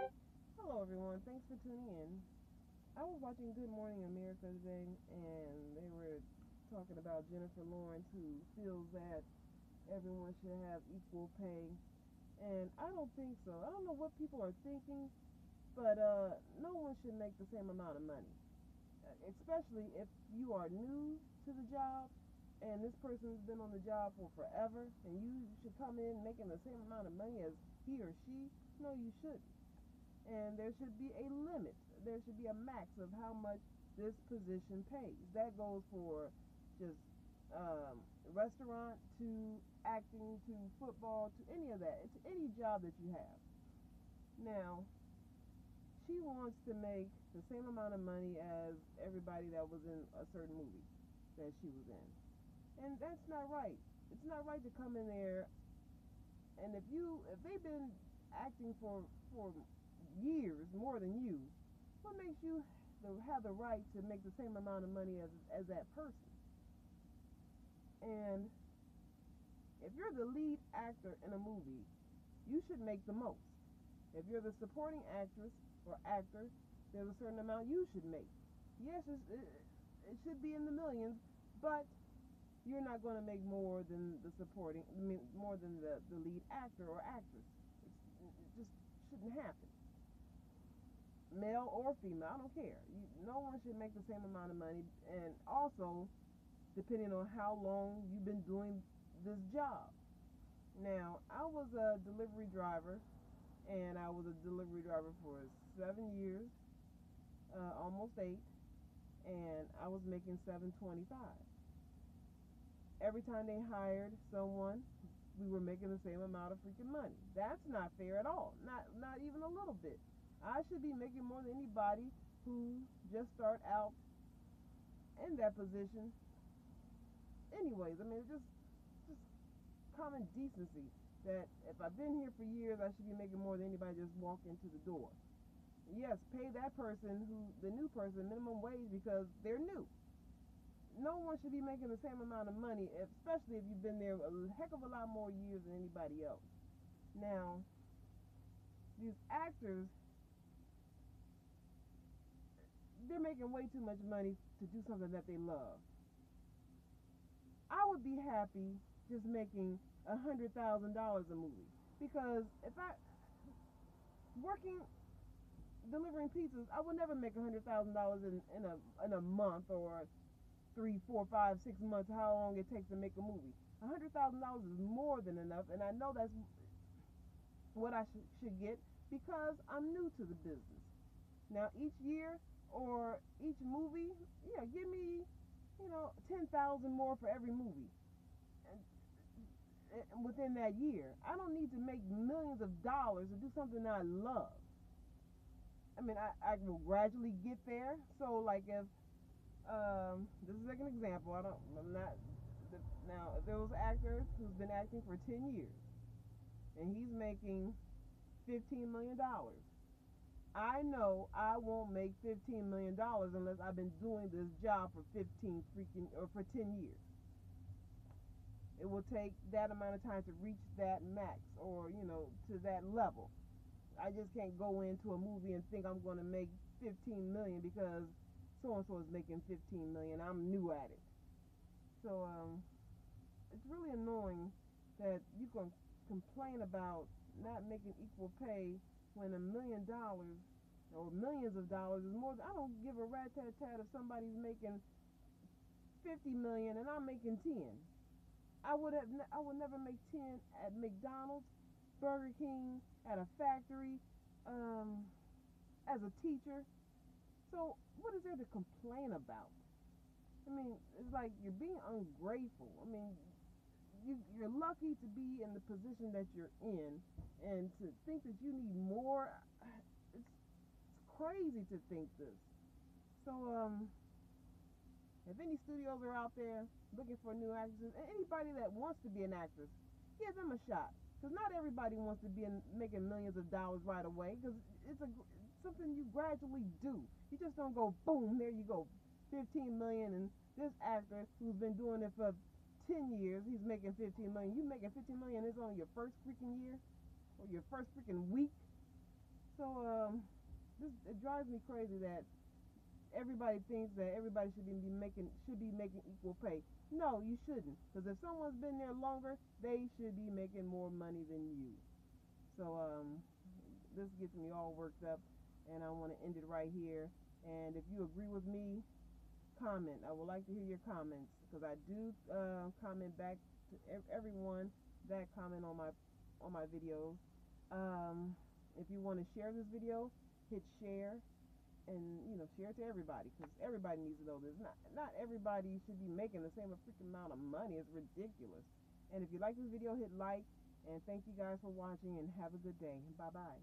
Hello, everyone. Thanks for tuning in. I was watching Good Morning America today, and they were talking about Jennifer Lawrence, who feels that everyone should have equal pay. And I don't think so. I don't know what people are thinking, but uh, no one should make the same amount of money, uh, especially if you are new to the job and this person's been on the job for forever, and you should come in making the same amount of money as he or she. No, you shouldn't and there should be a limit. There should be a max of how much this position pays. That goes for just um, restaurant to acting to football to any of that. It's any job that you have. Now, she wants to make the same amount of money as everybody that was in a certain movie that she was in. And that's not right. It's not right to come in there and if you if they've been acting for for years more than you, what makes you have the right to make the same amount of money as, as that person? And if you're the lead actor in a movie, you should make the most. If you're the supporting actress or actor, there's a certain amount you should make. Yes, it, should be in the millions, but you're not going to make more than the supporting, more than the, the lead actor or actress. It's, it just shouldn't happen male or female, I don't care. You, no one should make the same amount of money. And also, depending on how long you've been doing this job. Now, I was a delivery driver, and I was a delivery driver for seven years, uh, almost eight, and I was making seven twenty-five. Every time they hired someone, we were making the same amount of freaking money. That's not fair at all. Not not even a little bit. I should be making more than anybody who just start out in that position. Anyways, I mean, just just common decency that if I've been here for years, I should be making more than anybody just walk into the door. Yes, pay that person who the new person minimum wage because they're new. No one should be making the same amount of money, especially if you've been there a heck of a lot more years than anybody else. Now, these actors they're making way too much money to do something that they love. I would be happy just making a hundred thousand dollars a movie because if I working delivering pizzas, I would never make a hundred thousand dollars in in a in a month or three, four, five, six months. How long it takes to make a movie? A hundred thousand dollars is more than enough, and I know that's what I sh- should get because I'm new to the business. Now each year or each movie, yeah, give me, you know, ten thousand more for every movie. And within that year, I don't need to make millions of dollars to do something that I love. I mean, I, I will gradually get there. So, like, if um, this is like an example, I don't, I'm not. Now, if there was an actor who's been acting for ten years, and he's making fifteen million dollars I know I won't make $15 million unless I've been doing this job for 15 freaking, or for 10 years. It will take that amount of time to reach that max or, you know, to that level. I just can't go into a movie and think I'm going to make 15 million because so and so is making 15 million. I'm new at it. So, um, it's really annoying that you can complain about not making equal pay when a million dollars or millions of dollars is more I don't give a rat tat tat if somebody's making fifty million and I'm making ten. I would have I would never make ten at McDonald's, Burger King, at a factory, um, as a teacher. So what is there to complain about? I mean, it's like you're being ungrateful. I mean, you, you're lucky to be in the position that you're in, and to think that you need more, it's, it's crazy to think this. So, um, if any studios are out there looking for new actresses, and anybody that wants to be an actress, give them a shot. Because not everybody wants to be in, making millions of dollars right away. Because it's a something you gradually do. You just don't go boom, there you go, 15 million, and this actor who's been doing it for 10 years, he's making 15 million. You making 15 million is only your first freaking year or your first freaking week. So So um, this it drives me crazy that everybody thinks that everybody should be making should be making equal pay. No, you shouldn't. Because if someone's been there longer, they should be making more money than you. So um, this gets me all worked up, and I want to end it right here. And if you agree with me, comment. I would like to hear your comments because I do uh, comment back to everyone that comment on my on my videos. Um, if you want to share this video, hit share and you know share it to everybody because everybody needs to know this. Not not everybody should be making the same freaking amount of money. It's ridiculous. And if you like this video, hit like and thank you guys for watching and have a good day. Bye bye.